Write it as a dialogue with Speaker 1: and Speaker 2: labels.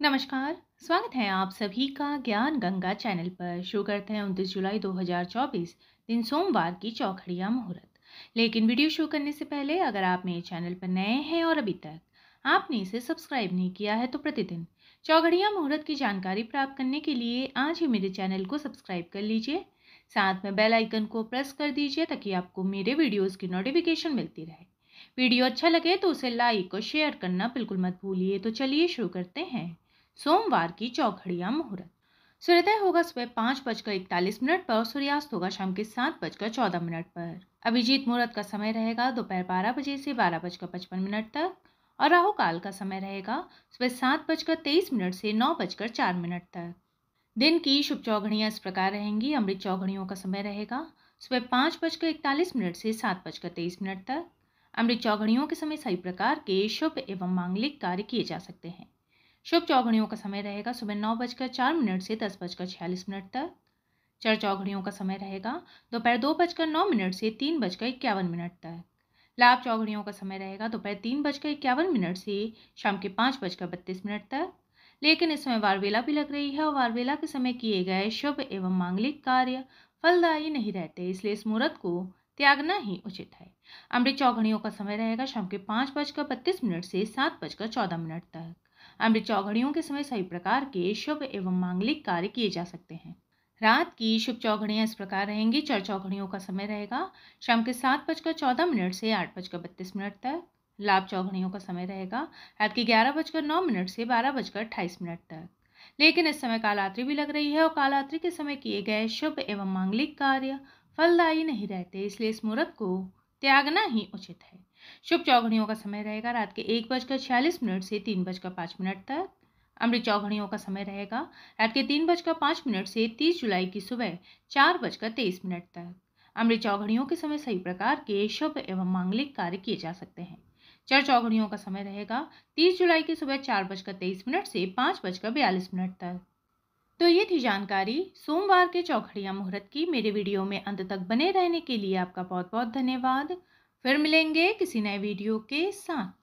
Speaker 1: नमस्कार, स्वागत है आप सभी का ज्ञान गंगा चैनल पर। शुरू करते हैं उनतीस जुलाई 2024 दिन सोमवार की चौखड़िया मुहूर्त। लेकिन वीडियो शुरू करने से पहले अगर आप मेरे चैनल पर नए हैं और अभी तक आपने इसे सब्सक्राइब नहीं किया है तो प्रतिदिन चौघड़िया मुहूर्त की जानकारी प्राप्त करने के लिए आज ही मेरे चैनल को सब्सक्राइब कर लीजिए। साथ में बेल आइकन को प्रेस कर दीजिए ताकि आपको मेरे वीडियोज़ की नोटिफिकेशन मिलती रहे। वीडियो अच्छा लगे तो उसे लाइक और शेयर करना बिल्कुल मत भूलिए। तो चलिए शुरू करते हैं। सोमवार की चौघड़िया मुहूर्त। सूर्योदय होगा सुबह पाँच बजकर इकतालीस मिनट पर और सूर्यास्त होगा शाम के सात बजकर चौदह मिनट पर। अभिजीत मुहूर्त का समय रहेगा दोपहर बारह बजे से बारह बजकर पचपन मिनट तक और राहु काल का समय रहेगा सुबह सात बजकर तेईस मिनट से नौ बजकर चार मिनट तक। दिन की शुभ चौघड़ियाँ इस प्रकार रहेंगी, अमृत चौघड़ियों का समय रहेगा सुबह पाँच बजकर इकतालीस मिनट से सात बजकर तेईस मिनट तक। अमृत चौघड़ियों के समय सही प्रकार के शुभ एवं मांगलिक कार्य किए जा सकते हैं। शुभ चौघड़ियों का समय रहेगा सुबह नौ बजकर चार मिनट से दस बजकर छियालीस मिनट तक। चर चौघड़ियों का समय रहेगा दोपहर दो बजकर नौ मिनट से तीन बजकर इक्यावन मिनट तक। लाभ चौघड़ियों का समय रहेगा दोपहर तीन बजकर इक्यावन मिनट से शाम के पाँच बजकर बत्तीस मिनट तक। लेकिन इस समय वारवेला भी लग रही है और वारवेला के समय किए गए शुभ एवं मांगलिक कार्य फलदायी नहीं रहते, इसलिए इस मुहूर्त को त्यागना ही उचित है। अमृत चौघड़ियों का समय रहेगा शाम के पाँच बजकर बत्तीस मिनट से सात बजकर चौदह मिनट तक। अमृत चौघड़ियों के समय सही प्रकार के शुभ एवं मांगलिक कार्य किए जा सकते हैं। रात की शुभ चौघड़ियाँ इस प्रकार रहेंगी। चर चौघड़ियों का समय रहेगा। शाम के सात बजकर चौदह मिनट से आठ बजकर बत्तीस मिनट तक। लाभ चौघड़ियों का समय रहेगा। रात के ग्यारह बजकर नौ मिनट से बारह बजकर अट्ठाईस मिनट तक। लेकिन इस समय कालात्री भी लग रही है और कालात्री के समय किए गए शुभ एवं मांगलिक कार्य फलदायी नहीं रहते, इसलिए इस मुहूर्त को त्यागना ही उचित है। शुभ चौघड़ियों का समय रहेगा रात के एक बजकर छियालीस मिनट से तीन बजकर पाँच मिनट तक। अमृत चौघड़ियों का समय रहेगा रात के तीन बजकर पाँच मिनट से तीस जुलाई की सुबह चार बजकर तेईस मिनट तक। अमृत चौघड़ियों के समय सही प्रकार के शुभ एवं मांगलिक कार्य किए जा सकते हैं। चर चौघड़ियों का समय रहेगा तीस जुलाई की सुबह चार बजकर तेईस मिनट से पाँच बजकर बयालीस मिनट तक। तो ये थी जानकारी। सोमवार के चौखड़िया मुहूर्त की मेरे वीडियो में अंत तक बने रहने के लिए आपका बहुत बहुत धन्यवाद। फिर मिलेंगे किसी नए वीडियो के साथ।